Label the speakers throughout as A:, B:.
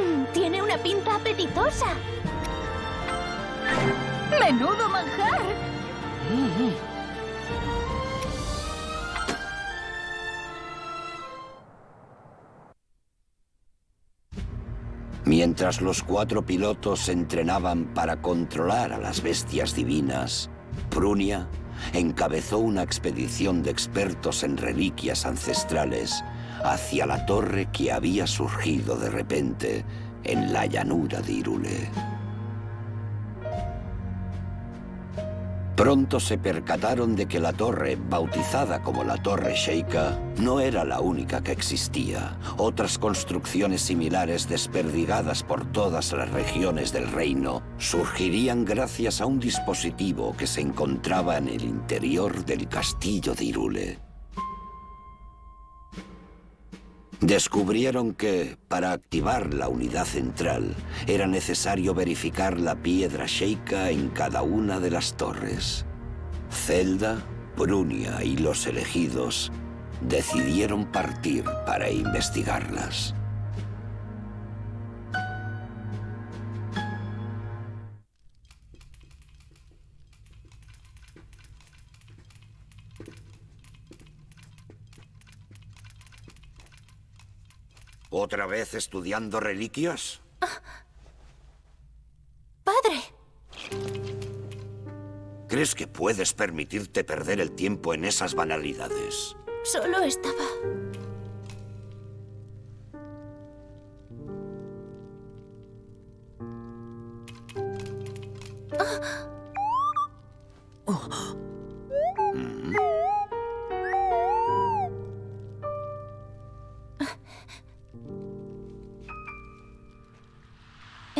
A: Mmm, tiene una pinta apetitosa.
B: ¡Menudo manjar!
C: Mientras los cuatro pilotos se entrenaban para controlar a las bestias divinas, Prunia encabezó una expedición de expertos en reliquias ancestrales hacia la torre que había surgido de repente en la llanura de Irule. Pronto se percataron de que la torre, bautizada como la Torre Sheikah, no era la única que existía. Otras construcciones similares desperdigadas por todas las regiones del reino surgirían gracias a un dispositivo que se encontraba en el interior del castillo de Irule. Descubrieron que, para activar la unidad central, era necesario verificar la piedra Sheikah en cada una de las torres. Zelda, Brunia y los elegidos decidieron partir para investigarlas. ¿Otra vez estudiando reliquias?
A: ¡Padre!
C: ¿Crees que puedes permitirte perder el tiempo en esas banalidades?
A: Solo estaba...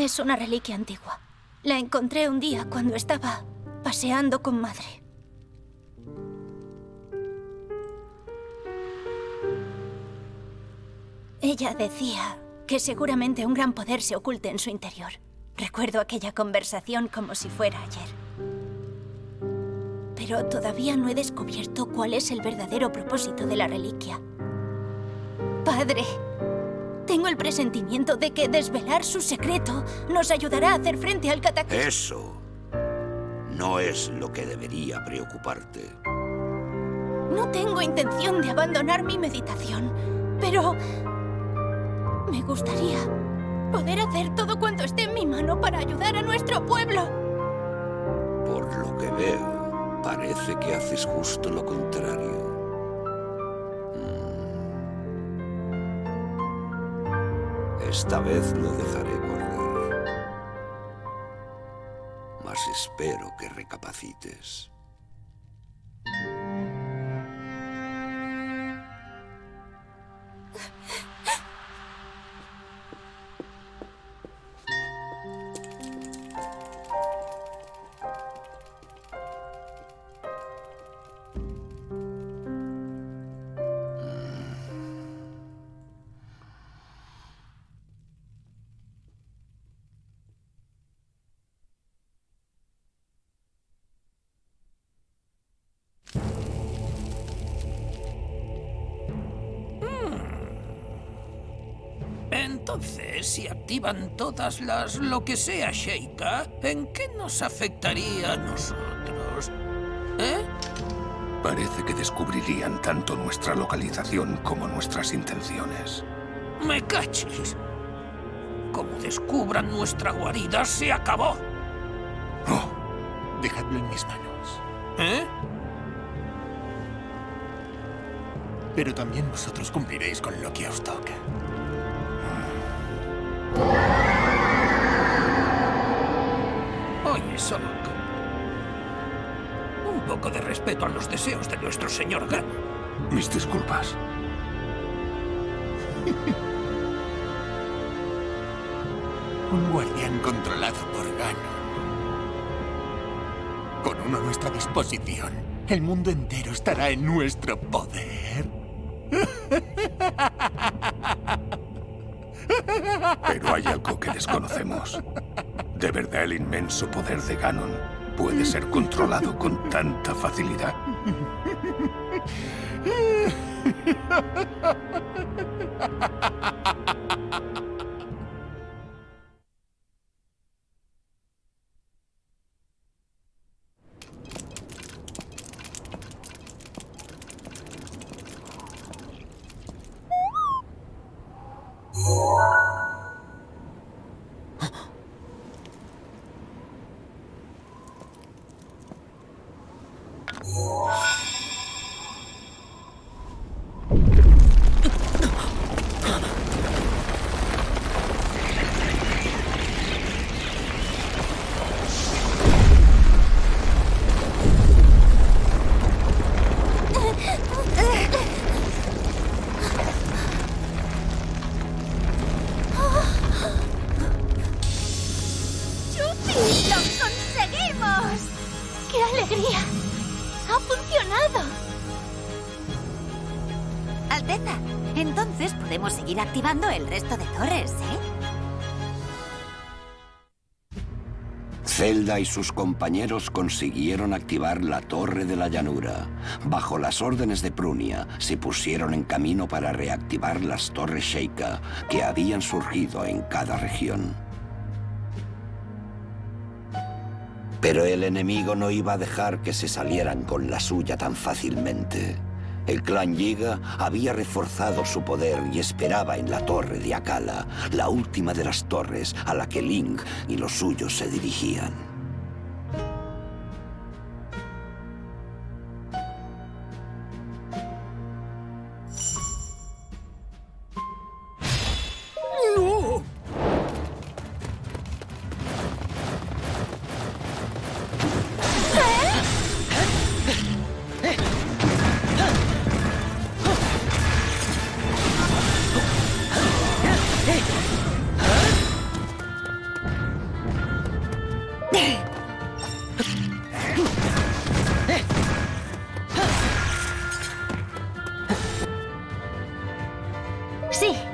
A: Es una reliquia antigua. La encontré un día cuando estaba paseando con madre. Ella decía que seguramente un gran poder se oculte en su interior. Recuerdo aquella conversación como si fuera ayer. Pero todavía no he descubierto cuál es el verdadero propósito de la reliquia. Padre, tengo el presentimiento de que desvelar su secreto nos ayudará a hacer frente al cataclismo.
C: Eso no es lo que debería preocuparte.
A: No tengo intención de abandonar mi meditación, pero me gustaría poder hacer todo cuanto esté en mi mano para ayudar a nuestro pueblo.
C: Por lo que veo, parece que haces justo lo contrario. Esta vez lo dejaré correr. Mas espero que recapacites.
D: Activan todas las lo que sea Sheikah, ¿en qué nos afectaría a nosotros? ¿Eh?
E: Parece que descubrirían tanto nuestra localización como nuestras intenciones.
D: ¡Me cachis! Como descubran nuestra guarida, se acabó.
F: Oh, dejadlo en mis manos.
D: ¿Eh?
F: Pero también vosotros cumpliréis con lo que os toca.
D: Oye, Sok. Un poco de respeto a los deseos de nuestro señor Gan.
E: Mis disculpas.
F: Un guardián controlado por Ganon. Con uno a nuestra disposición, el mundo entero estará en nuestro poder.
E: Pero hay algo que desconocemos. ¿De verdad el inmenso poder de Ganon puede ser controlado con tanta facilidad?
G: El resto de torres, ¿eh?
C: Zelda y sus compañeros consiguieron activar la Torre de la Llanura. Bajo las órdenes de Prunia, se pusieron en camino para reactivar las torres Sheikah que habían surgido en cada región. Pero el enemigo no iba a dejar que se salieran con la suya tan fácilmente. El clan Yiga había reforzado su poder y esperaba en la torre de Akala, la última de las torres a la que Link y los suyos se dirigían.
A: Sí.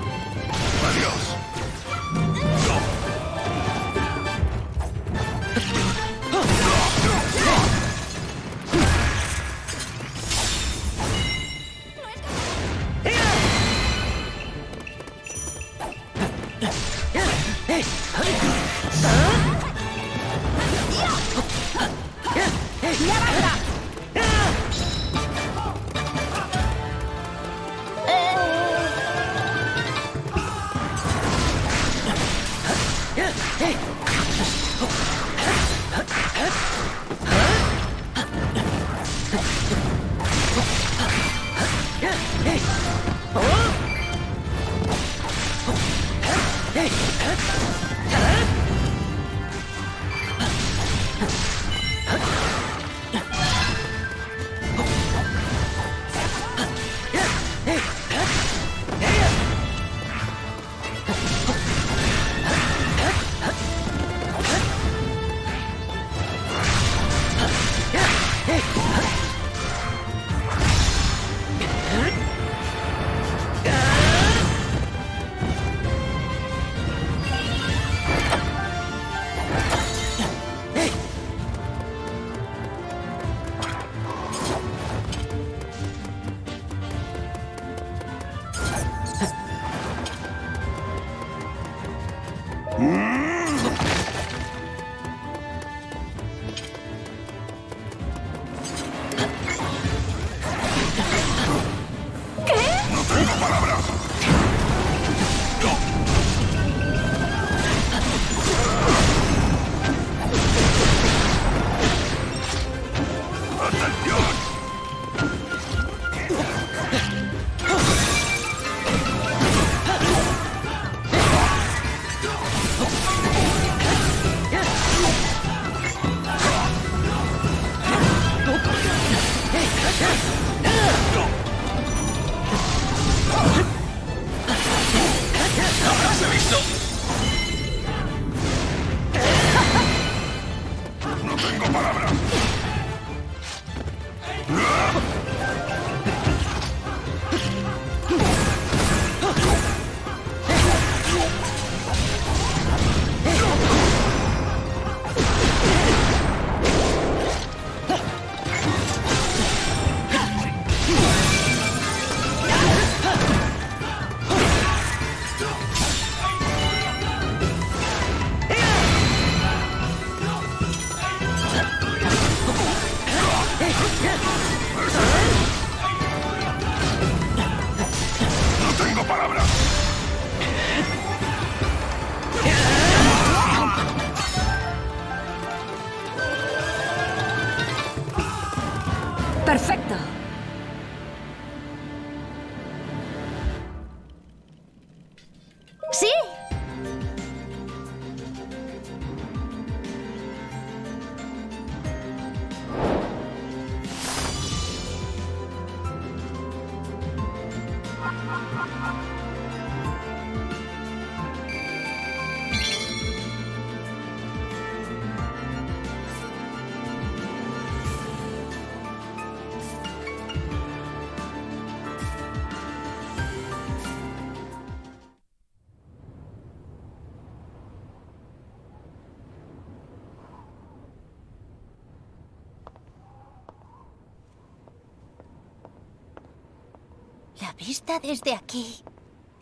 A: vista desde aquí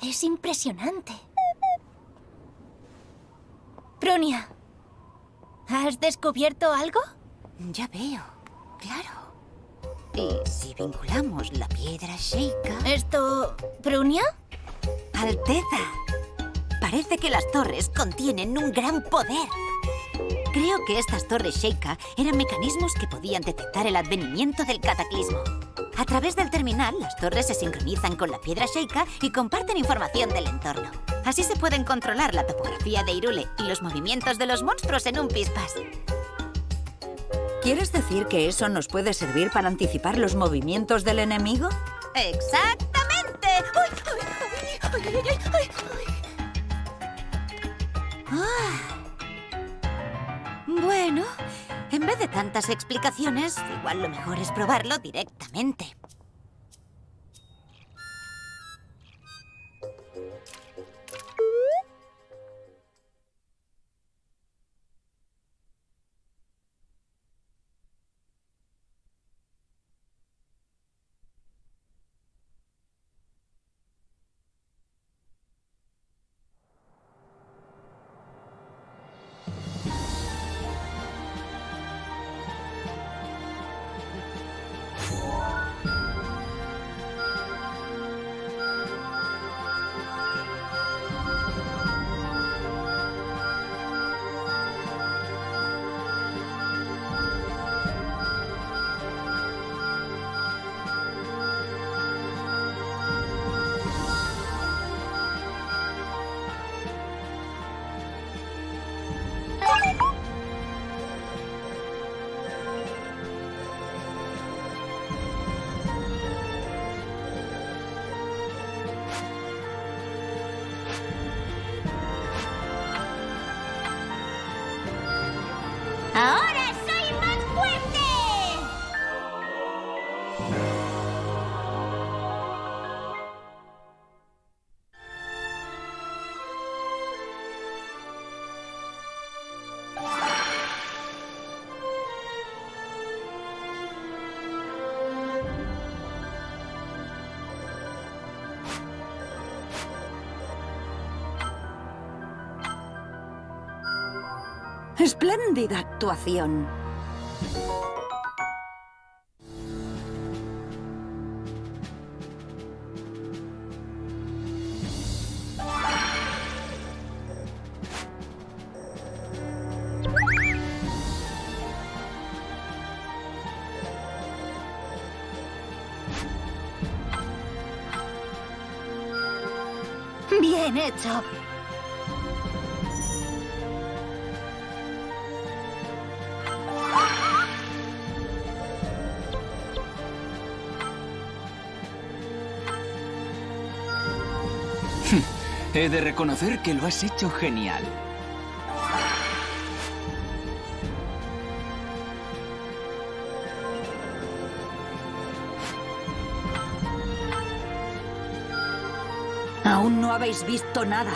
A: es impresionante. Pronia, ¿has descubierto algo?
G: Ya veo, claro. Y si vinculamos la piedra Sheikah...
A: ¿Esto... Prunia?
G: Alteza, parece que las torres contienen un gran poder. Creo que estas torres Sheikah eran mecanismos que podían detectar el advenimiento del cataclismo. A través del terminal, las torres se sincronizan con la piedra Sheikah y comparten información del entorno. Así se pueden controlar la topografía de Irule y los movimientos de los monstruos en un pispas.
H: ¿Quieres decir que eso nos puede servir para anticipar los movimientos del enemigo?
G: ¡Exactamente! Ah. Bueno, en vez de tantas explicaciones, igual lo mejor es probarlo directamente.
H: Espléndida actuación.
I: Bien hecho.
J: He de reconocer que lo has hecho genial.
G: Aún no habéis visto nada.